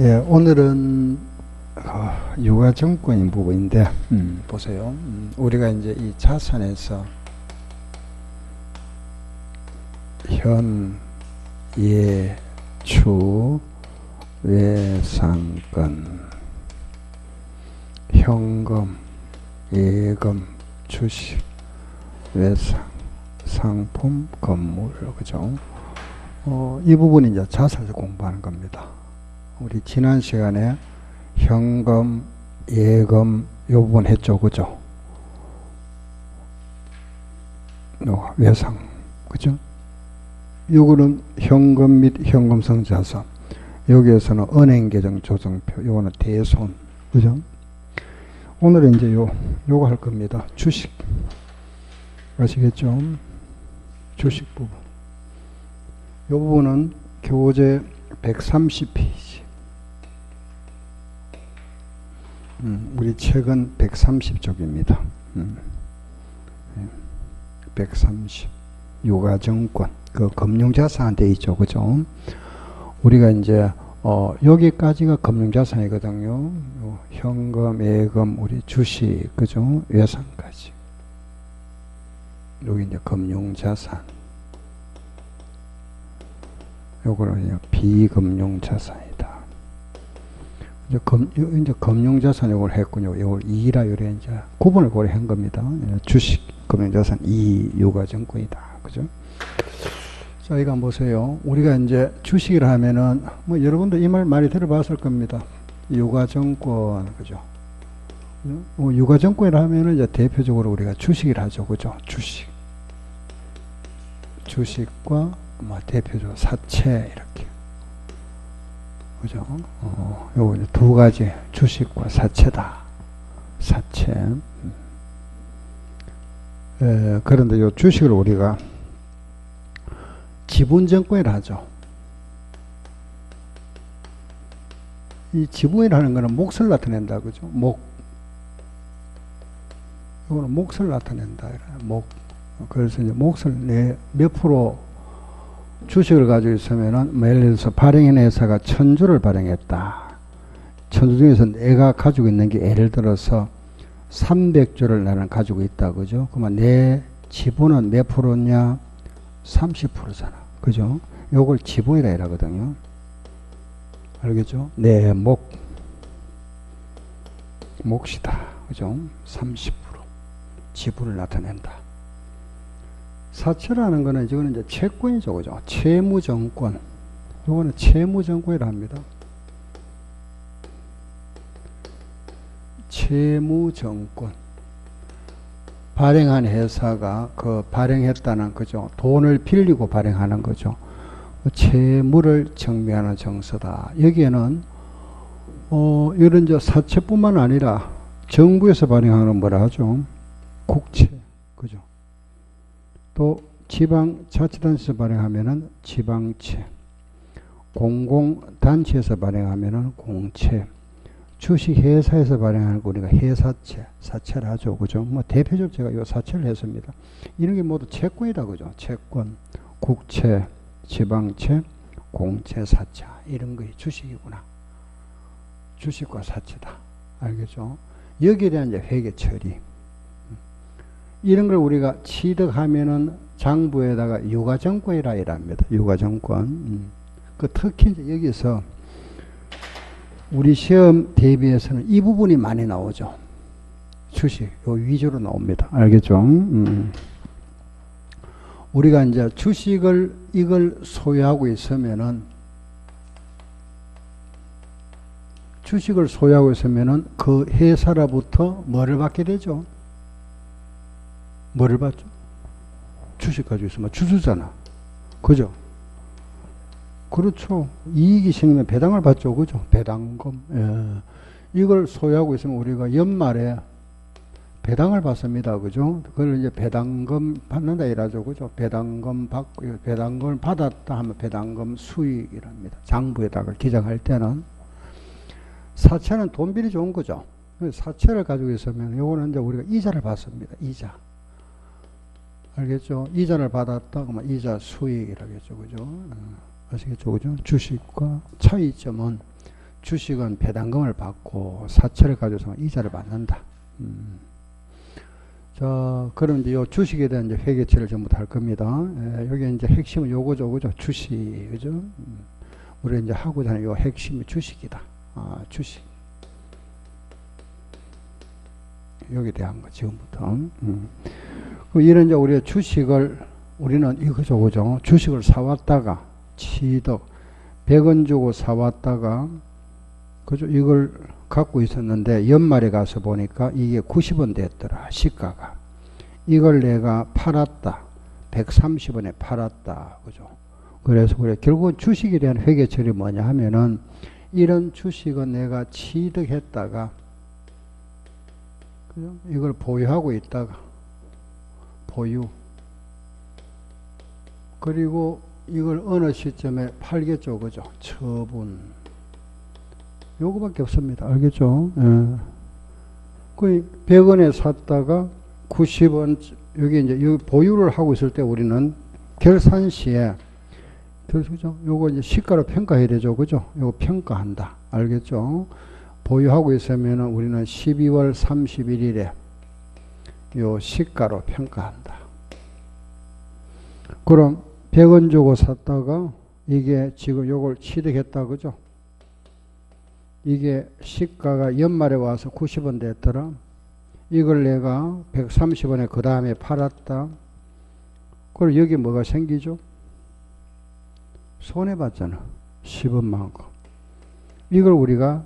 예, 오늘은 어, 육아 정권인 부분인데 음, 보세요. 음, 우리가 이제 이 자산에서 현, 예, 추, 외상권, 현금, 예금, 주식, 외상, 상품, 건물, 그죠? 어, 이 부분이 이제 자산에서 공부하는 겁니다. 우리 지난 시간에 현금, 예금 요 부분 했죠, 그죠? 요 외상, 그죠? 요거는 현금 및 현금성 자산. 여기에서는 은행 계정 조정표, 요거는 대손, 그죠? 오늘은 이제 요, 요거 할 겁니다. 주식. 아시겠죠? 주식 부분. 요 부분은 교재 130페이지. 음, 우리 책은 130쪽입니다. 음, 130. 요가정권. 그 금융자산한테 있죠. 그죠? 우리가 이제, 어, 여기까지가 금융자산이거든요. 현금, 예금, 우리 주식, 그죠? 외상까지. 여기 이제 금융자산. 요거는 그냥 비금융자산이다. 이제 금, 이제 금융자산 요걸 했군요. 요걸 이라 요래 이제 구분을 고려 한 겁니다. 예, 주식, 금융자산, 이, 요가증권이다. 그죠? 자, 이거 한번 보세요. 우리가 이제 주식을 하면은, 뭐 여러분도 이 말 많이 들어봤을 겁니다. 요가증권, 그죠? 뭐 육아정권이라 하면은 이제 대표적으로 우리가 주식을 하죠. 그죠? 주식. 주식과 뭐 대표적으로 사채 이렇게 그죠? 어, 요거 두 가지 주식과 사채다. 사채. 에, 그런데 요 주식을 우리가 지분증권이라 하죠. 이 지분이라는 거는 몫을 나타낸다. 그죠? 목. 이거는 몫을 나타낸다. 목. 그래서 이제 몫을 내 몇 프로 주식을 가지고 있으면은 뭐 예를 들어서 발행인 회사가 천주를 발행했다. 천주 중에서 내가 가지고 있는 게 예를 들어서 300주를 나는 가지고 있다. 그죠? 그러면 내 지분은 몇 프로냐? 30%잖아. 그죠? 요걸 지분이라 이러거든요. 알겠죠? 내 목. 몫이다. 그죠? 30% 지분을 나타낸다. 사채라는 거는 이거는 이제 채권이죠, 그죠? 채무 정권. 이거는 채무 정권이라 합니다. 채무 정권. 발행한 회사가 그 발행했다는 거죠. 돈을 빌리고 발행하는 거죠. 채무를 정비하는 정서다. 여기에는 어, 이런 저 사채뿐만 아니라 정부에서 발행하는 뭐라 하죠? 국채. 또 지방자치단체에서 발행하면은 지방채, 공공단체에서 발행하면은 공채, 주식회사에서 발행하는 거 우리가 회사채, 사채를 하죠. 그죠? 뭐 대표적으로 제가 이 사채를 했습니다. 이런 게 모두 채권이다. 그죠? 채권, 국채, 지방채, 공채, 사채. 이런 거 주식이구나. 주식과 사채다. 알겠죠? 여기에 대한 이제 회계 처리. 이런 걸 우리가 취득하면은 장부에다가 유가정권이라 이랍니다. 유가정권. 음. 그 특히 여기서 우리 시험 대비해서는 이 부분이 많이 나오죠. 주식, 요 위주로 나옵니다. 알겠죠? 음. 우리가 이제 주식을, 이걸 소유하고 있으면은, 주식을 소유하고 있으면은 그 회사로부터 뭐를 받게 되죠? 뭐를 받죠? 주식 가지고 있으면 주주잖아. 그죠? 그렇죠. 이익이 생기면 배당을 받죠. 그죠? 배당금. 예. 이걸 소유하고 있으면 우리가 연말에 배당을 받습니다. 그죠? 그걸 이제 배당금 받는다 이라죠. 그죠? 배당금 받고, 배당금을 받았다 하면 배당금 수익이랍니다. 장부에다가 기장할 때는. 사채는 돈빌이 좋은 거죠. 사채를 가지고 있으면 요거는 이제 우리가 이자를 받습니다. 이자. 알겠죠? 이자를 받았다 그러면 이자 수익이라겠죠. 그죠? 어, 아시겠죠? 그죠? 주식과 차이점은 주식은 배당금을 받고 사채를 가져서 이자를 받는다. 음. 자, 그럼 이제 요 주식에 대한 이제 회계처를 전부 다 할 겁니다. 에, 여기 이제 핵심은 요거죠, 그죠? 주식, 그죠? 음. 우리 이제 하고자 하는 요 핵심이 주식이다. 아, 주식. 여기 대한 거, 지금부터. 음. 그 이런 이제 우리가 주식을, 우리는 이거죠, 그죠? 주식을 사왔다가, 취득, 100원 주고 사왔다가, 그죠? 이걸 갖고 있었는데 연말에 가서 보니까 이게 90원 됐더라. 시가가. 이걸 내가 팔았다. 130원에 팔았다. 그죠? 그래서 그래 결국은 주식에 대한 회계처리 뭐냐 하면은 이런 주식은 내가 취득했다가 그죠? 이걸 보유하고 있다가 보유 그리고 이걸 어느 시점에 팔겠죠. 그죠? 처분 요거밖에 없습니다. 알겠죠? 예. 그 100원에 샀다가 90원 여기 이제 요 보유를 하고 있을 때 우리는 결산 시에 그죠? 요거 이제 시가로 평가해야 되죠. 그죠? 요거 평가한다. 알겠죠? 보유하고 있으면 우리는 12월 31일에 요 시가로 평가한다. 그럼 100원 주고 샀다가 이게 지금 요걸 취득했다. 그죠? 이게 시가가 연말에 와서 90원 됐더라. 이걸 내가 130원에 그 다음에 팔았다. 그럼 여기 뭐가 생기죠? 손해봤잖아. 10원만큼. 이걸 우리가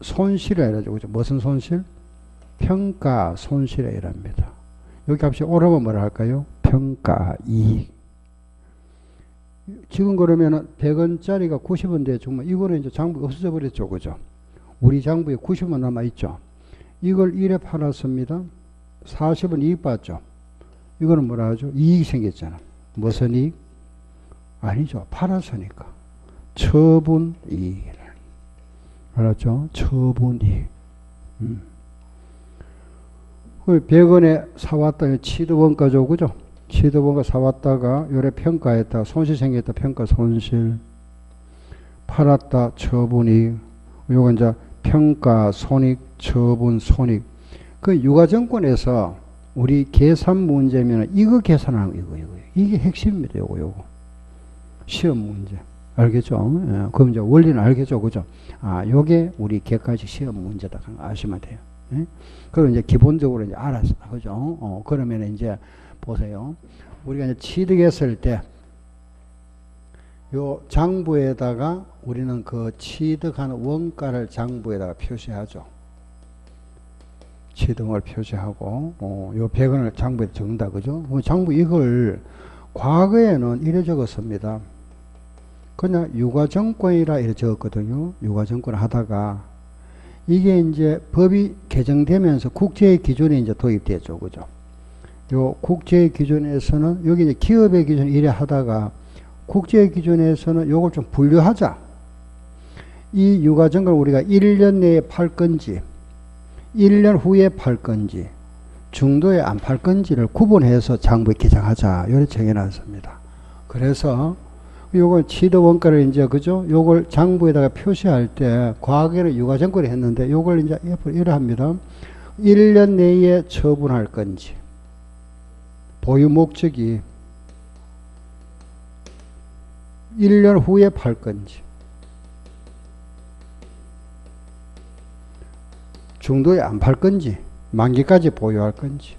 손실이라 해야죠. 그죠? 무슨 손실? 평가 손실에 이랍니다. 여기 값이 오르면 뭐라 할까요? 평가 이익. 지금 그러면은 100원짜리가 90원 돼 정말 이거는 이제 장부 없어져 버렸죠. 그죠? 우리 장부에 90원 남아 있죠. 이걸 1에 팔았습니다. 40원 이익 받죠. 이거는 뭐라 하죠? 이익 생겼잖아. 무슨 이익? 아니죠. 팔았으니까. 처분 이익. 알았죠? 처분 이익. 음. 100원에 사왔다. 치드원가죠. 그죠? 치드원가 사왔다가 요래 평가했다. 손실 생겼다. 평가 손실. 팔았다. 처분 이익. 요건 이제 평가 손익, 처분 손익. 그 유가증권에서 우리 계산 문제면 이거 계산하는 거 이거 이거 이게 핵심입니다. 요거 요거 시험 문제 알겠죠? 예, 그럼 이제 원리는 알겠죠, 그죠? 아, 요게 우리 객관식 시험 문제다 아시면 돼요. 예? 그럼 이제 기본적으로 이제 알았어, 그죠? 어, 그러면 이제 보세요. 우리가 이제 취득했을 때. 요 장부에다가 우리는 그 취득하는 원가를 장부에다가 표시하죠. 취득을 표시하고 어, 요 100원을 장부에 적는다 그죠? 장부 이걸 과거에는 이래 적었습니다. 그냥 유가정권이라 이래 적었거든요. 유가정권 하다가 이게 이제 법이 개정되면서 국제의 기준에 이제 도입되죠. 그죠? 요 국제의 기준에서는 여기 이제 기업의 기준 이래 하다가 국제 기준에서는 요걸 좀 분류하자. 이 유가증을 우리가 1년 내에 팔 건지, 1년 후에 팔 건지, 중도에 안 팔 건지를 구분해서 장부에 기장하자. 이렇게 정해놨습니다. 그래서 요걸 취득 원가를 이제 그죠? 요걸 장부에다가 표시할 때 과거에는 유가증권을 했는데 요걸 이제 이래 합니다. 1년 내에 처분할 건지, 보유 목적이 1년 후에 팔 건지 중도에 안 팔 건지 만기까지 보유할 건지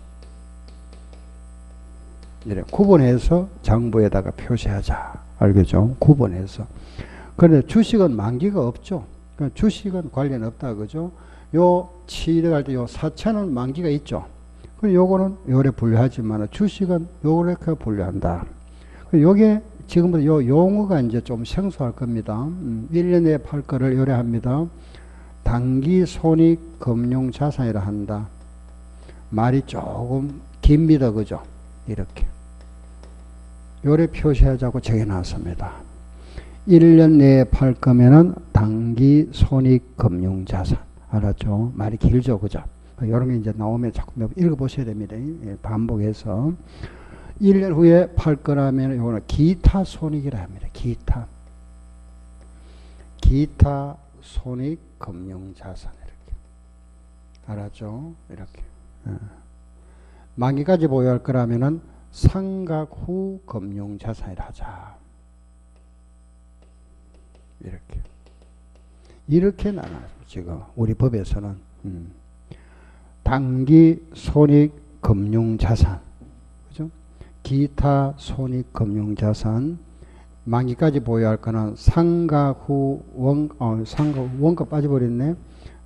이래 구분해서 장부에다가 표시하자 알겠죠? 구분해서 그런데 주식은 만기가 없죠. 그러니까 주식은 관련 없다 그죠? 요 취득할 때 요 사채는 만기가 있죠. 그 요거는 요래 분류하지만 주식은 요렇게 분류한다. 요게 지금부터 요 용어가 이제 좀 생소할 겁니다. 음, 1년에 팔 거를 요래합니다. 단기 손익 금융 자산이라 한다. 말이 조금 깁니다. 그죠? 이렇게. 요래 표시하자고 적어놨습니다. 1년 내에 팔 거면은 단기 손익 금융 자산. 알았죠? 말이 길죠. 그죠? 이런 게 이제 나오면 자꾸 읽어보셔야 됩니다. 예, 반복해서. 1년 후에 팔 거라면 이거는 기타 손익이라 합니다. 기타. 기타 손익 금융 자산 이렇게 알았죠? 이렇게 예. 만기까지 보유할 거라면은 상각 후 금융 자산이라 하자 이렇게 이렇게 나눠 지금 우리 법에서는 음. 단기 손익 금융 자산 그죠? 기타 손익 금융 자산 만기까지 보유할 거는 상각 후 원, 어, 후 원가 빠져버렸네.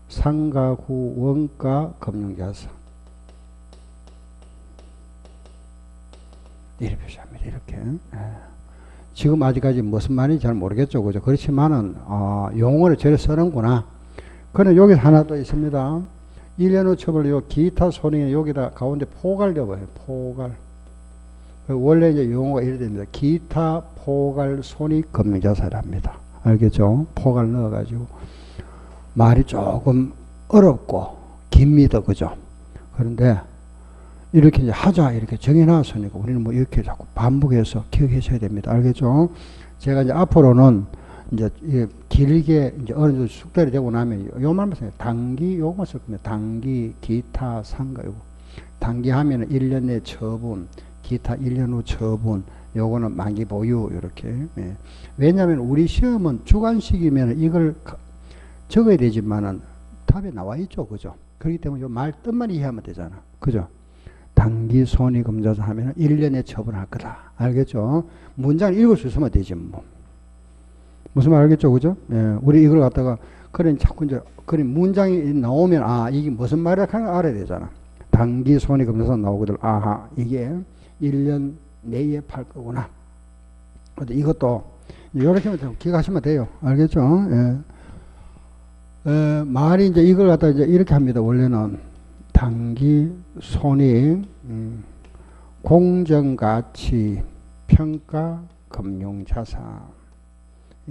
상각 후 원가 금융 자산. 이렇게 표시합니다. 이렇게. 예. 지금 아직까지 무슨 말인지 잘 모르겠죠. 그죠? 그렇지만은, 어, 용어를 저래 쓰는구나. 그는 여기 하나 더 있습니다. 1년 후 처벌 요 기타 손익 여기다 가운데 포괄 넣어요. 포괄. 원래 이제 용어가 이래 됩니다. 기타 포괄 손익 금융자산이랍니다. 알겠죠? 포괄 넣어가지고 말이 조금 어렵고 깁니다. 그죠? 그런데 이렇게 하자 이렇게 정해놨으니까 우리는 뭐 이렇게 자꾸 반복해서 기억하셔야 됩니다. 알겠죠? 제가 이제 앞으로는 이제 길게 이제 어느 정도 숙달이 되고 나면 요 말만. 단기 요것만 쓸 겁니다. 단기, 기타, 상가 요거. 단기 하면은 1년 내 처분, 기타 1년 후 처분, 요거는 만기 보유 이렇게. 예. 왜냐하면 우리 시험은 주관식이면 이걸 적어야 되지만은 답에 나와 있죠, 그죠? 그렇기 때문에 요 말 뜻만 이해하면 되잖아, 그죠? 단기 손익 금자산 하면은 1년에 처분할 거다, 알겠죠? 문장을 읽을 수 있으면 되지 뭐. 무슨 말 알겠죠, 그죠? 예, 우리 이걸 갖다가 그런 자꾸 이제 그런 문장이 나오면 아 이게 무슨 말이야 하는 걸 알아야 되잖아. 단기 손익 금자산 나오거든. 아하 이게 1년 내에 팔 거구나. 근데 이것도 이렇게 하면 기억하시면 돼요. 알겠죠? 예. 에, 말이 이제 이걸 갖다 이제 이렇게 합니다. 원래는 단기 손익, 음, 공정가치, 평가, 금융자산.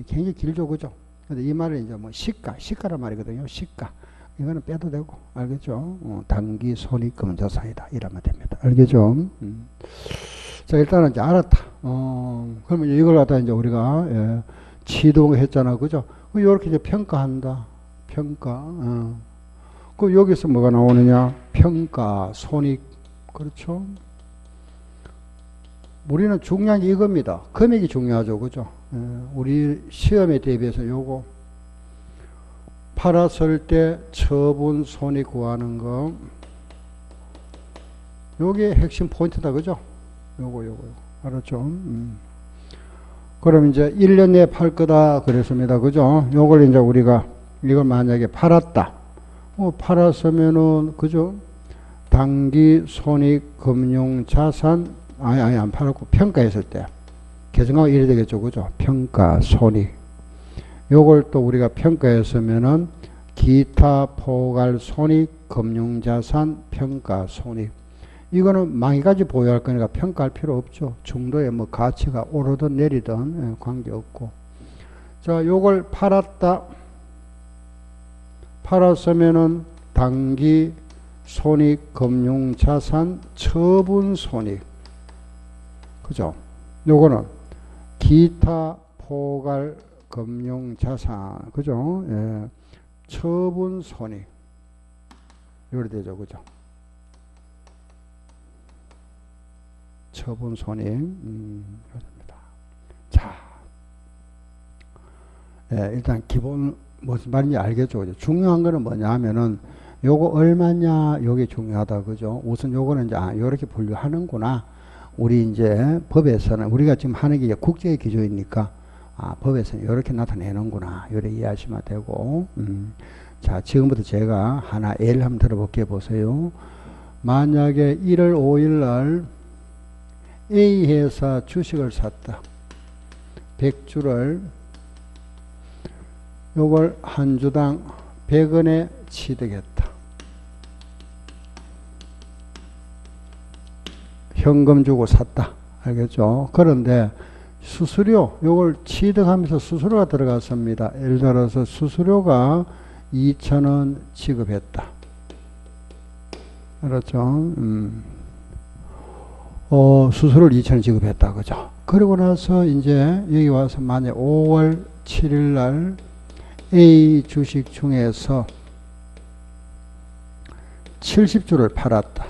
굉장히 길죠, 그죠? 근데 이 말은 이제 뭐 시가, 시가란 말이거든요. 시가. 이거는 빼도 되고, 알겠죠? 어, 단기 손익 금자사이다. 이러면 됩니다. 알겠죠? 음. 자, 일단은 이제 알았다. 어, 그러면 이걸 갖다 이제 우리가, 예, 치동했잖아. 그죠? 이렇게 이제 평가한다. 평가. 어. 그 여기서 뭐가 나오느냐? 평가, 손익. 그렇죠? 우리는 중요한 게 이겁니다. 금액이 중요하죠. 그죠? 예, 우리 시험에 대비해서 요거 팔았을 때 처분 손익 구하는 거 요게 핵심 포인트다. 그죠? 요거 요거 요거. 알았죠? 음. 그럼 이제 1년 내에 팔 거다 그랬습니다. 그죠? 요걸 이제 우리가 이걸 만약에 팔았다. 뭐 팔았으면은 그죠? 단기 손익 금융 자산 아니 아니 안 팔았고 평가했을 때 계정하고 이래 되겠죠. 그죠? 평가 손익. 요걸 또 우리가 평가했으면은 기타 포괄 손익 금융 자산 평가 손익. 이거는 망이까지 보유할 거니까 평가할 필요 없죠. 중도에 뭐 가치가 오르든 내리든 예, 관계없고. 자, 요걸 팔았다. 팔았으면은 단기 손익 금융 자산 처분 손익. 그죠? 요거는 기타 포괄 금융 자산. 그죠? 예. 처분 손익. 요리 되죠. 그죠? 처분 손익. 음, 그렇습니다. 자. 예, 일단 기본 무슨 말인지 알겠죠. 중요한 거는 뭐냐 하면은 요거 얼마냐 요게 중요하다. 그죠? 우선 요거는 이제 아, 요렇게 분류하는구나. 우리 이제 법에서는 우리가 지금 하는 게 국제 기조이니까 아, 법에서는 이렇게 나타내는구나. 이렇게 이해하시면 되고. 음. 자, 지금부터 제가 하나 예를 한번 들어볼게 보세요. 만약에 1월 5일 날 A 회사 주식을 샀다. 100주를 요걸 한 주당 100원에 취득했다. 현금 주고 샀다. 알겠죠? 그런데 수수료, 요걸 취득하면서 수수료가 들어갔습니다. 예를 들어서 수수료가 2천원 지급했다. 알았죠? 음. 어, 수수료를 2천원 지급했다. 그죠? 그리고 나서 이제 여기 와서 만약 5월 7일 날 A 주식 중에서 70주를 팔았다.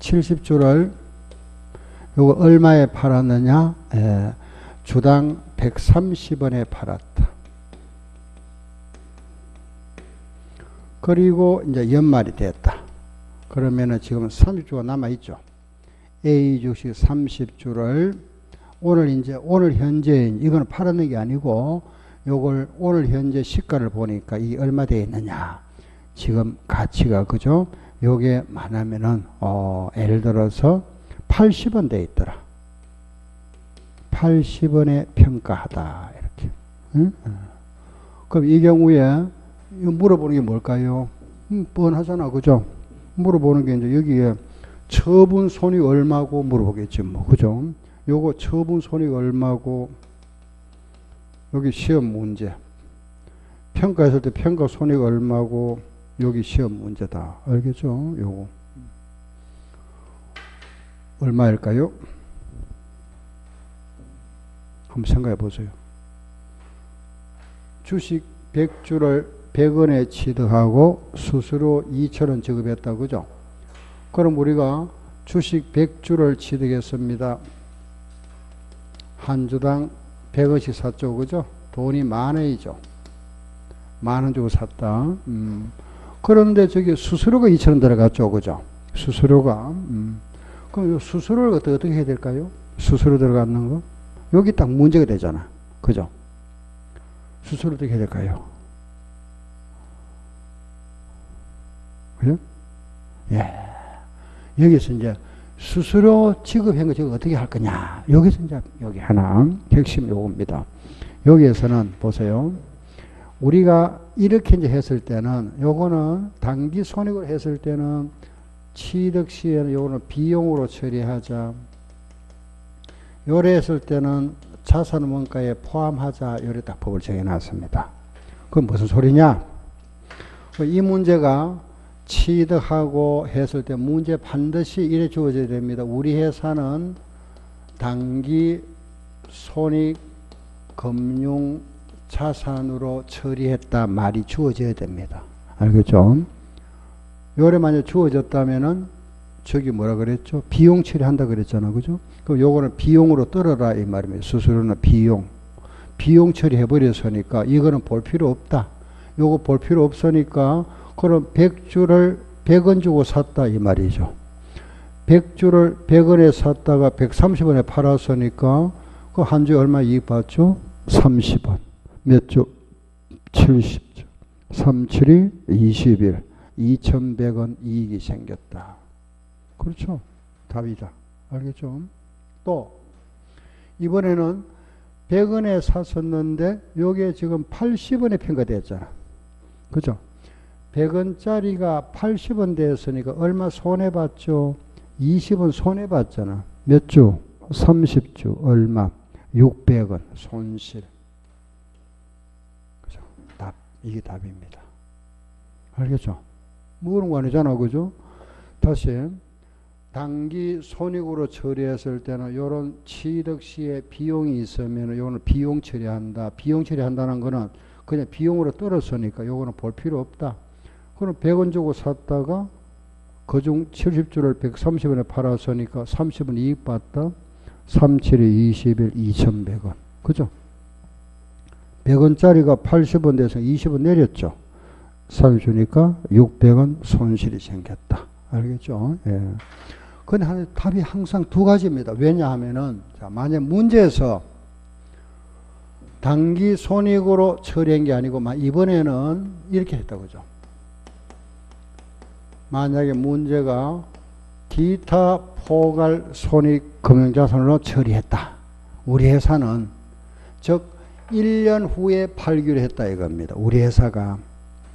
70주를 요거 얼마에 팔았느냐? 에, 주당 130원에 팔았다. 그리고 이제 연말이 됐다. 그러면은 지금 30주가 남아 있죠. A 주식 30주를 오늘 이제 오늘 현재 이거는 팔았는 게 아니고 요걸 오늘 현재 시가를 보니까 이 얼마 돼 있느냐. 지금 가치가 그죠? 요게 많으면은 어 예를 들어서 80원 돼 있더라. 80원에 평가하다 이렇게. 응? 그럼 이 경우에 물어보는 게 뭘까요? 음, 뻔하잖아, 그죠? 물어보는 게 이제 여기에 처분 손익 얼마고 물어보겠지, 뭐, 그죠? 요거 처분 손익 얼마고 여기 시험 문제. 평가했을 때 평가 손익 얼마고 여기 시험 문제다. 알겠죠? 요거. 얼마일까요? 한번 생각해 보세요. 주식 100주를 100원에 취득하고 수수료 2천원 지급했다. 그죠? 그럼 우리가 주식 100주를 취득했습니다. 한 주당 100원씩 샀죠. 그죠? 돈이 만 원이죠. 만 원 주고 샀다. 음. 그런데 저기 수수료가 2천 원 들어갔죠. 그죠? 수수료가. 음. 그럼 수수료를 어떻게, 어떻게 해야 될까요? 수수료 들어가는 거? 여기 딱 문제가 되잖아. 그죠? 수수료 어떻게 해야 될까요? 그죠? 예. 여기서 이제 수수료 지급한 거 지금 어떻게 할 거냐. 여기서 이제 여기 하나 핵심 요겁니다. 여기에서는 보세요. 우리가 이렇게 이제 했을 때는 요거는 단기 손익을 했을 때는 취득 시에는 요거는 비용으로 처리하자. 요래 했을 때는 자산 원가에 포함하자. 요래 딱 법을 정해 놨습니다. 그건 무슨 소리냐? 이 문제가 취득하고 했을 때 문제 반드시 이래 주어져야 됩니다. 우리 회사는 단기 손익 금융 자산으로 처리했다 말이 주어져야 됩니다. 알겠죠? 요래 만약 주어졌다면은 저기 뭐라 그랬죠? 비용 처리한다 그랬잖아. 그죠? 그럼 요거는 비용으로 떨어라 이 말입니다. 수수료는 비용. 비용 처리해 버렸으니까 이거는 볼 필요 없다. 요거 볼 필요 없으니까 그럼 100주를 100원 주고 샀다 이 말이죠. 100주를 100원에 샀다가 130원에 팔았으니까 그 한 주에 얼마 이익 받죠? 30원. 몇 주? 70주. 37이 21. 2100원 이익이 생겼다. 그렇죠. 답이다. 알겠죠? 또 이번에는 100원에 샀었는데 요게 지금 80원에 평가됐잖아. 그죠? 100원짜리가 80원 되었으니까 얼마 손해봤죠? 20원 손해봤잖아. 몇 주? 30주. 얼마? 600원 손실. 그죠? 답. 이게 답입니다. 알겠죠? 모르는 거 아니잖아. 그죠? 다시. 단기 손익으로 처리했을 때는 요런 취득 시에 비용이 있으면 요거는 비용 처리한다. 비용 처리한다는 거는 그냥 비용으로 떨어서니까 요거는 볼 필요 없다. 그럼 100원 주고 샀다가 그중 70주를 130원에 팔았으니까 30원 이익 받다. 37이 21, 2100원. 그죠? 100원짜리가 80원 돼서 20원 내렸죠. 30주니까 600원 손실이 생겼다. 알겠죠? 예. 근데 답이 항상 두 가지입니다. 왜냐하면은, 자, 만약 문제에서 단기 손익으로 처리한 게 아니고, 이번에는 이렇게 했다, 그죠? 만약에 문제가 기타 포괄 손익 금융자산으로 처리했다. 우리 회사는 즉 1년 후에 팔기로 했다 이겁니다. 우리 회사가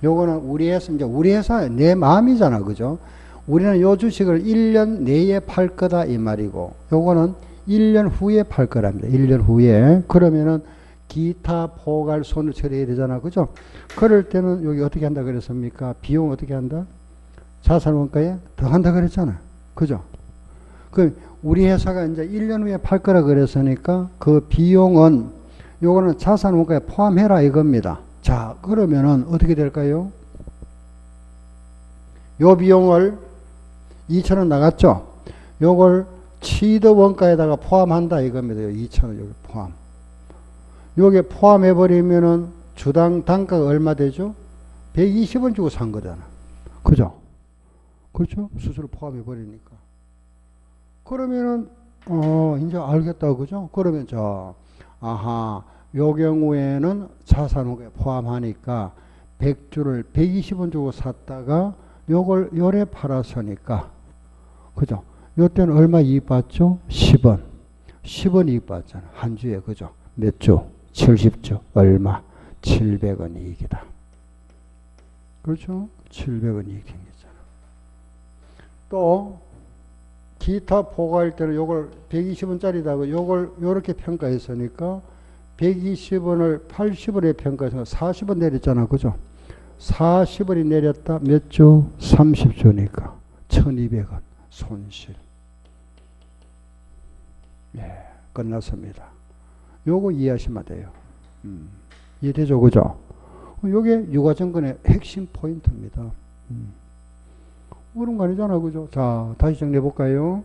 요거는 우리 회사 이제 우리 회사 내 마음이잖아. 그죠? 우리는 요 주식을 1년 내에 팔 거다 이 말이고 요거는 1년 후에 팔 거랍니다. 1년 후에. 그러면은 기타 포괄 손을 처리해야 되잖아. 그죠? 그럴 때는 여기 어떻게 한다 그랬습니까? 비용 어떻게 한다? 자산 원가에 더 한다 그랬잖아. 그죠? 그 우리 회사가 이제 1년 후에 팔 거라 그랬으니까 그 비용은 요거는 자산 원가에 포함해라 이겁니다. 자, 그러면은 어떻게 될까요? 요 비용을 2천원 나갔죠? 요걸 치드 원가에다가 포함한다 이겁니다. 2천원 여기 포함. 요게 포함해버리면은 주당 단가가 얼마 되죠? 120원 주고 산 거잖아. 그죠? 그렇죠? 수수료 포함해 버리니까. 그러면은, 어, 이제 알겠다. 그죠? 그러면 저, 아하, 요 경우에는 자산후에 포함하니까 100주를 120원 주고 샀다가 요걸 요래 팔았으니까 그죠? 요때는 얼마 이익 받죠? 10원. 10원 이익 받잖아. 한 주에 그죠? 몇 주? 70주. 얼마? 700원 이익이다. 그렇죠? 700원 이익 생겼잖아. 또 기타 포괄 때는 요걸 120원짜리다고 요걸 요렇게 평가했으니까 120원을 80원에 평가해서 40원 내렸잖아. 그죠? 40원이 내렸다. 몇 주? 30주니까 1200원 손실. 예, 끝났습니다. 요거 이해하시면 돼요. 음, 이해되죠? 그죠? 요게 유가증권의 핵심 포인트입니다. 음. 그런 거 아니잖아. 그죠? 자, 다시 정리해 볼까요?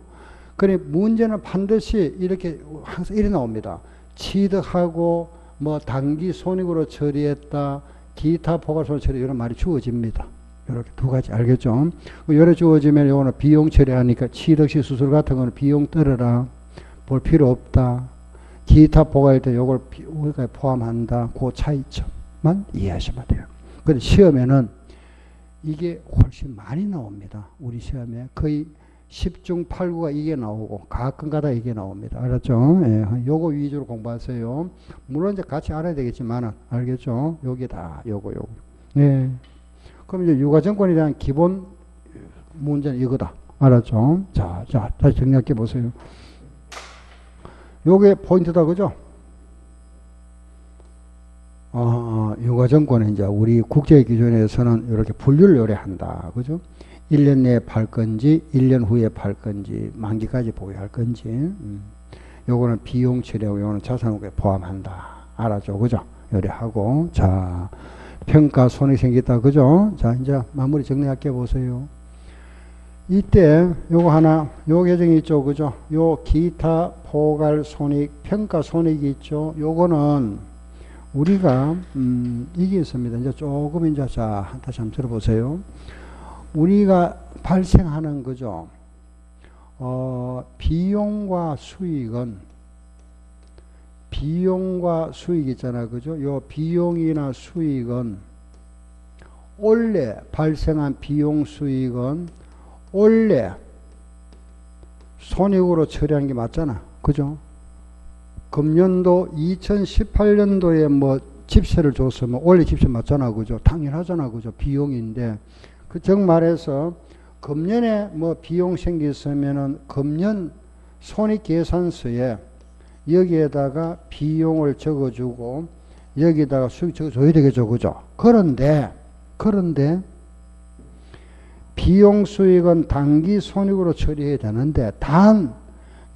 그래, 문제는 반드시 이렇게 항상 이래 나옵니다. 취득하고 뭐 단기 손익으로 처리했다. 기타 포괄손 처리 이런 말이 주어집니다. 이렇게 두 가지 알겠죠? 요래 주어지면 요거는 비용 처리하니까 취득시 수술 같은 거는 비용 떨어라. 볼 필요 없다. 기타 포괄 때 요걸 포함한다. 그 차이점만 이해하시면 돼요. 근데 시험에는 이게 훨씬 많이 나옵니다. 우리 시험에 거의 10중 8구가 이게 나오고 가끔가다 이게 나옵니다. 알았죠? 예, 요거 위주로 공부하세요. 물론 이제 같이 알아야 되겠지만 알겠죠? 요게 다 요거 요거. 예. 그럼 이제 유가증권에 대한 기본 문제는 이거다. 알았죠? 자, 자, 다시 정리할게 보세요. 요게 포인트다, 그죠? 어, 유가증권은 이제 우리 국제 기준에서는 이렇게 분류를 요래한다. 그죠? 1년 내에 팔 건지, 1년 후에 팔 건지, 만기까지 보유할 건지. 음. 요거는 비용 처리하고 요거는 자산후에 포함한다. 알았죠? 그죠? 요래하고. 자, 평가 손이 생겼다. 그죠? 자, 이제 마무리 정리할게 보세요. 이때 요거 하나, 요 계정이 있죠. 그죠? 요 기타 포괄 손익, 평가 손익이 있죠. 요거는 우리가, 음, 이게 있습니다. 이제 조금 이제 자, 다시 한번 들어보세요. 우리가 발생하는 거죠. 어, 비용과 수익은 비용과 수익 있잖아. 그죠? 요 비용이나 수익은 원래 발생한 비용 수익은 원래 손익으로 처리한 게 맞잖아. 그죠? 금년도 2018년도에 뭐 집세를 줬으면 원래 집세 맞잖아. 그죠? 당연하잖아. 그죠? 비용인데 그 정 말해서 금년에 뭐 비용 생겼으면은 금년 손익계산서에 여기에다가 비용을 적어주고 여기다가 수익 적어줘야 되겠죠. 그죠? 그런데, 그런데 비용 수익은 단기 손익으로 처리해야 되는데 단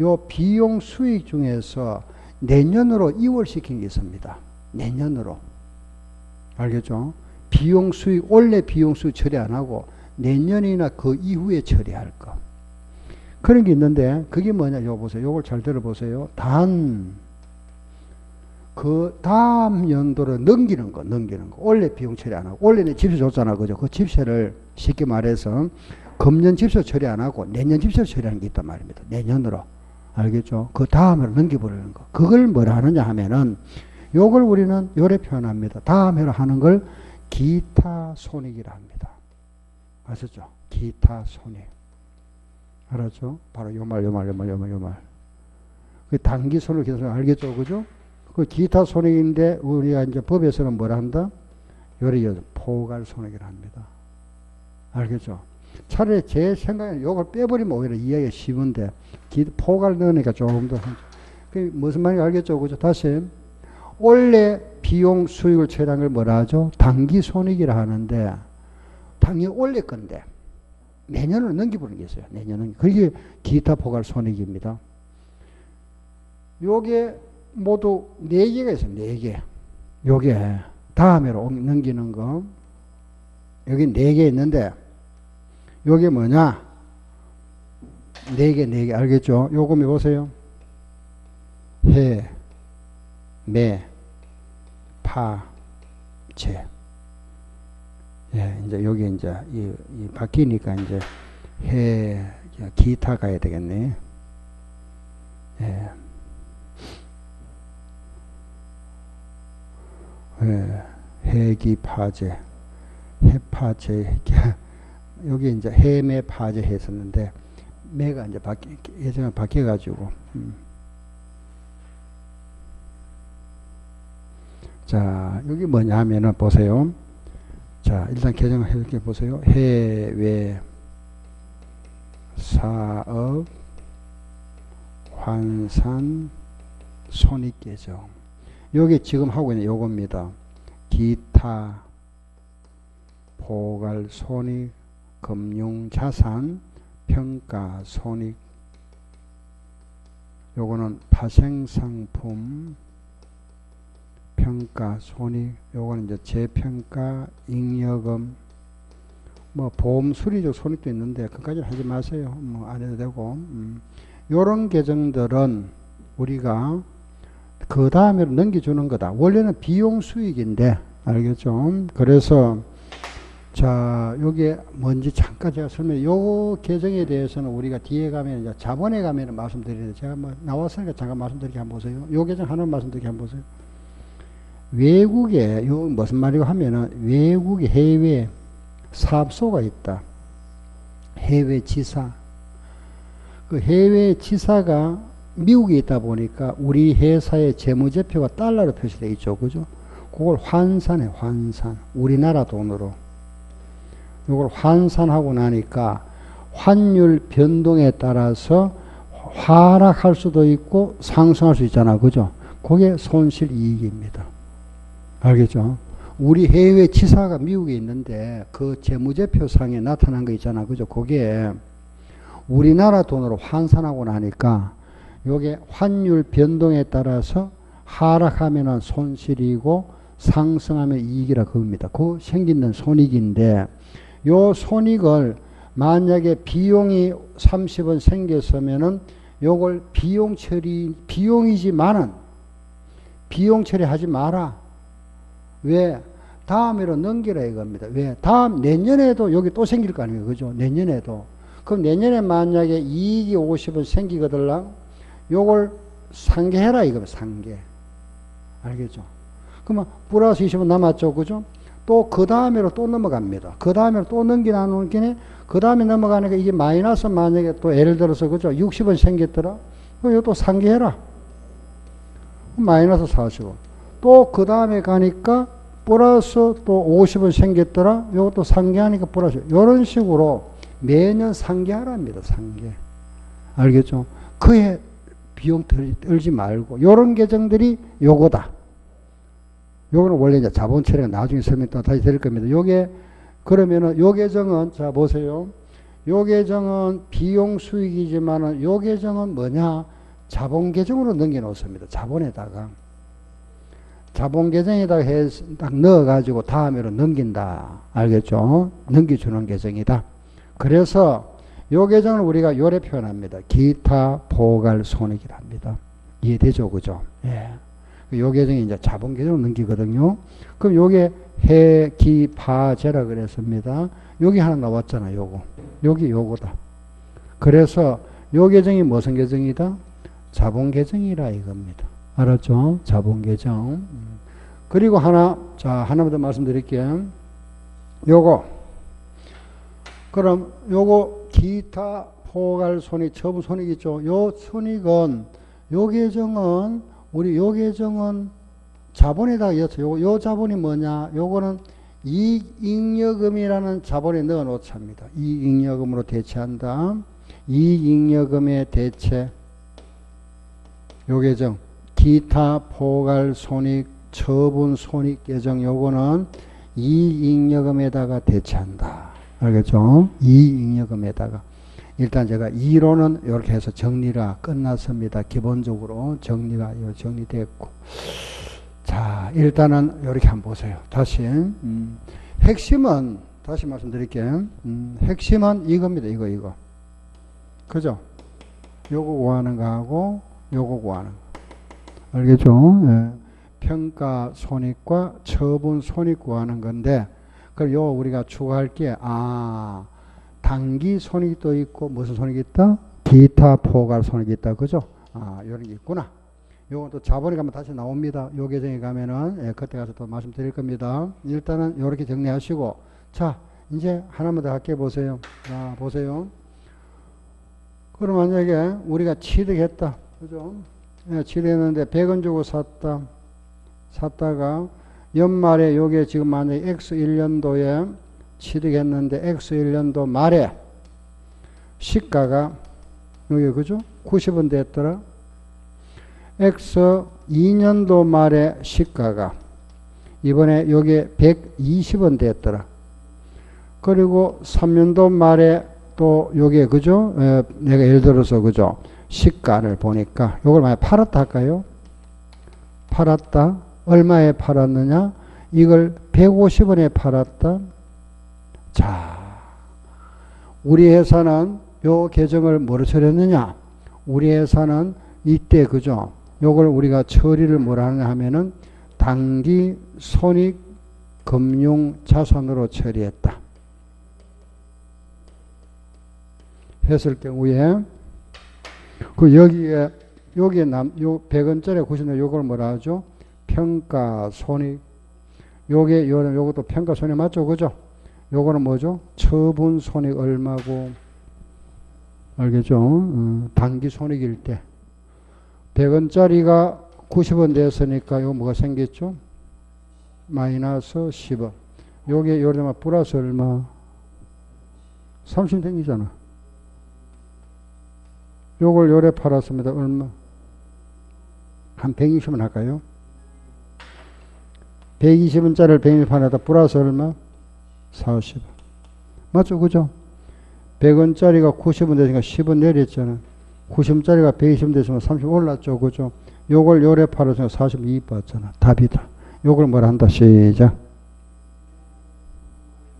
요 비용 수익 중에서 내년으로 이월시킨 게 있습니다. 내년으로. 알겠죠? 비용 수익, 원래 비용 수익 처리 안 하고 내년이나 그 이후에 처리할 거. 그런 게 있는데 그게 뭐냐 요 보세요. 요걸 잘 들어보세요. 단 그 다음 연도를 넘기는 거, 넘기는 거. 원래 비용 처리 안 하고 원래는 집세 줬잖아, 그죠? 그 집세를 쉽게 말해서 금년 집세 처리 안 하고 내년 집세 처리하는 게 있단 말입니다. 내년으로 알겠죠? 그 다음으로 넘겨버리는 거. 그걸 뭐라 하느냐 하면은 요걸 우리는 요래 표현합니다. 다음 해로 하는 걸 기타 손익이라 합니다. 아셨죠? 기타 손익. 알았죠? 바로 요 말, 요 말, 요 말, 요 말, 요 말. 그 단기 기타 손익 알겠죠? 그죠? 그 기타 손익인데 우리가 이제 법에서는 뭐라 한다? 요리 포괄 손익이라 합니다. 알겠죠? 차라리 제 생각에는 요걸 빼버리면 오히려 이해하기가 쉬운데 포괄 넣으니까 조금 더. 그 무슨 말인지 알겠죠? 그죠? 다시. 원래 비용 수익을 걸 뭐라 하죠? 단기 손익이라 하는데 당연히 원래 건데 내년으로 넘겨보는 게 있어요. 내년은 그게 기타 포괄 손익입니다. 요게 모두 네 개가 있어요. 네 개. 요게 다음으로 옮- 넘기는 거. 여기 네개 있는데, 요게 뭐냐? 네 개, 네 개, 알겠죠? 요거 보세요. 해, 매, 파, 제. 예, 이제 여기 이제 이, 이 바뀌니까 이제 해, 기타 가야 되겠네. 예. 예, 해기 파제, 해파제, 여기 이제 해매 파제 했었는데 매가 이제 바뀌 예전에 바뀌어가지고. 음. 자 여기 뭐냐면은 보세요. 자 일단 개정을 해볼게 보세요. 해외 사업 환산 손익 계정. 여기 지금 하고 있는 요겁니다. 기타 포괄 손익 금융 자산 평가 손익 요거는 파생 상품 평가 손익 요거는 이제 재평가 잉여금 뭐 보험 수리적 손익도 있는데 그까지는 하지 마세요. 뭐 안 해도 되고 음. 요런 계정들은 우리가 그 다음에 넘겨주는 거다. 원래는 비용 수익인데 알겠죠? 그래서 자 여기에 뭔지 잠깐 제가 설명. 요 계정에 대해서는 우리가 뒤에 가면 이제 자본에 가면 말씀드리는데 제가 뭐 나왔으니까 잠깐 말씀드리게 한번 보세요. 요 계정 하나 말씀드리게 한번 보세요. 외국에 요 무슨 말이고 하면은 외국에 해외 사업소가 있다. 해외 지사. 그 해외 지사가 미국에 있다 보니까 우리 회사의 재무제표가 달러로 표시되어 있죠. 그죠? 그걸 환산해, 환산. 우리나라 돈으로. 이걸 환산하고 나니까 환율 변동에 따라서 하락할 수도 있고 상승할 수 있잖아. 그죠? 그게 손실 이익입니다. 알겠죠? 우리 해외 지사가 미국에 있는데 그 재무제표상에 나타난 거 있잖아. 그죠? 그게 우리나라 돈으로 환산하고 나니까 요게 환율 변동에 따라서 하락하면 손실이고 상승하면 이익이라 그겁니다. 그 생기는 손익인데 요 손익을 만약에 비용이 30원 생겼으면은 요걸 비용 처리 비용이지만은 비용 처리하지 마라. 왜? 다음으로 넘기라 이겁니다. 왜? 다음 내년에도 여기 또 생길 거 아니에요. 그죠? 내년에도. 그럼 내년에 만약에 이익이 50원 생기거들랑 요걸 상계해라 이겁니다. 상계. 알겠죠? 그러면 플러스 20원 남았죠. 그죠? 또 그 다음에로 또 넘어갑니다. 그 다음에로 또 넘기나 넘기네. 그 다음에 넘어가니까 이게 마이너스 만약에 또 예를 들어서 그죠? 60원 생겼더라. 그럼 이거 또 상계해라. 마이너스 40원. 또 그 다음에 가니까 플러스 또 50원 생겼더라. 이것도 상계하니까 플러스. 이런 식으로 매년 상계하랍니다. 상계. 알겠죠? 그에 비용 들, 들지 말고 요런 계정들이 요거다. 요거는 원래 이제 자본 처리가 나중에 설명 또 다시 드릴 겁니다. 요게 그러면은 요 계정은 자 보세요. 요 계정은 비용 수익이지만은 요 계정은 뭐냐? 자본 계정으로 넘겨 놓습니다. 자본에다가 자본 계정에다가 해, 딱 넣어 가지고 다음으로 넘긴다. 알겠죠? 넘겨 주는 계정이다. 그래서 요 계정을 우리가 요래 표현합니다. 기타 포괄 손익이랍니다. 이해되죠? 그죠? 예. 요 계정이 이제 자본 계정으로 넘기거든요. 그럼 요게 해, 기, 파, 제라 그랬습니다. 여기 하나 나왔잖아, 요거. 여기 요거다. 그래서 요 계정이 무슨 계정이다? 자본 계정이라 이겁니다. 알았죠? 자본 계정. 음. 그리고 하나, 자, 하나만 더 말씀드릴게요. 요거. 그럼 요거 기타 포괄 손익, 처분 손익 있죠? 요 손익은, 요 계정은, 우리 요 계정은 자본에다가 요, 요 자본이 뭐냐? 요거는 이익잉여금이라는 자본에 넣어 놓습니다. 이익잉여금으로 대체한다. 이익잉여금의 대체. 요 계정. 기타 포괄 손익, 처분 손익 계정 요거는 이익잉여금에다가 대체한다. 알겠죠? 이익잉여금에다가. 일단 제가 이론은 이렇게 해서 정리가 끝났습니다. 기본적으로 정리가 정리됐고. 자, 일단은 이렇게 한번 보세요. 다시. 음, 핵심은, 다시 말씀드릴게요. 음, 핵심은 이겁니다. 이거, 이거. 그죠? 요거 구하는 거하고 요거 구하는 거. 알겠죠? 예. 평가 손익과 처분 손익 구하는 건데, 그럼 요 우리가 추가할 게, 아, 단기 손익도 있고, 무슨 손익이 있다? 기타 포괄 손익이 있다. 그죠? 아, 요런 게 있구나. 요건 또 자본에 가면 다시 나옵니다. 요 계정에 가면은, 예, 그때 가서 또 말씀드릴 겁니다. 일단은 요렇게 정리하시고, 자, 이제 하나만 더 할게 보세요. 자, 보세요. 그럼 만약에 우리가 취득했다. 그죠? 예, 취득했는데 100원 주고 샀다. 샀다가 연말에 요게 지금 만약에 X 1년도에 취득했는데 X 1년도 말에 시가가 여기 그죠? 90원 됐더라. X 2년도 말에 시가가 이번에 요게 120원 됐더라. 그리고 3년도 말에 또 요게 그죠? 에, 내가 예를 들어서 그죠? 시가를 보니까 요걸 만약 팔았다 할까요? 팔았다. 얼마에 팔았느냐? 이걸 150원에 팔았다. 자, 우리 회사는 요 계정을 뭐로 처리했느냐? 우리 회사는 이때 그죠? 요걸 우리가 처리를 뭐라 하냐 하면은 단기 손익 금융 자산으로 처리했다. 했을 경우에 그 여기에 여기에 남요 100원짜리 90원 요걸 뭐라 하죠? 평가 손익 요게 요 요것도 평가 손익 맞죠? 그죠? 요거는 뭐죠? 처분 손익 얼마고 알겠죠? 어, 단기 손익일 때 100원짜리가 90원 됐으니까 요 뭐가 생겼죠? 마이너스 10원. 요게 요래만 플러스 얼마? 30 생기잖아. 요걸 요래 팔았습니다. 얼마? 한 120원 할까요? 120원짜리를 120원 팔았다. 플러스 얼마? 40원. 맞죠? 그죠? 100원짜리가 90원 되니까 10원 내렸잖아. 90원짜리가 120원 됐으면 30원 올랐죠. 그죠? 요걸 요래 팔아서 42 받잖아. 답이다. 요걸 뭘 한다. 시작.